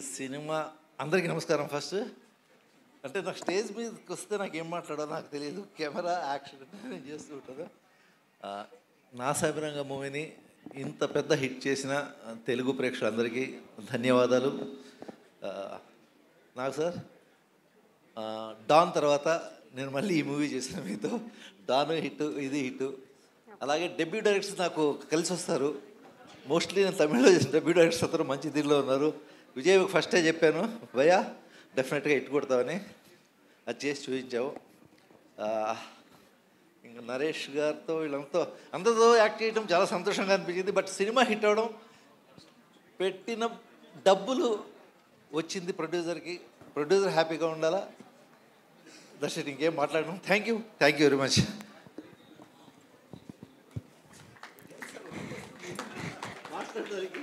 Cinema అందరికీ నమస్కారం first. అంటే నాకు స్టేజ్ మీదకి వస్తే నాకు ఏం మాట్లాడాలో నాకు తెలియదు. కెమెరా యాక్షన్ నేను చేస్తూ ఉంటాను. నా సాబిరంగ మూవీని ఇంత పెద్ద హిట్ చేసిన తెలుగు ప్రేక్షకులందరికీ ధన్యవాదాలు. నాకు సార్ డాన్ తర్వాత నేను మళ్ళీ ఈ మూవీ చేసిన మీతో. డాన్ హిట్ ఇది హిట్. అలాగే డెబ్యూ డైరెక్టర్స్ నాకు కలిసి వస్తారు. మోస్ట్లీ నేను తమిళ్ళో చేసిన డెబ్యూ డైరెక్టర్స్ అందరూ మంచి దీనిలో ఉన్నారు. విజయ్ ఫస్టే చెప్పాను భయ్యా డెఫినెట్గా హిట్ కొడతామని అది చేసి చూపించావు. ఇంకా నరేష్ గారితో వీళ్ళంతా అందరితో యాక్ట్ చేయడం చాలా సంతోషంగా అనిపించింది. బట్ సినిమా హిట్ అవడం పెట్టిన డబ్బులు వచ్చింది ప్రొడ్యూసర్కి. ప్రొడ్యూసర్ హ్యాపీగా ఉండాలా? దర్శన్ ఇంకేం మాట్లాడను. Thank you thank you very much మాట్లాడడానికి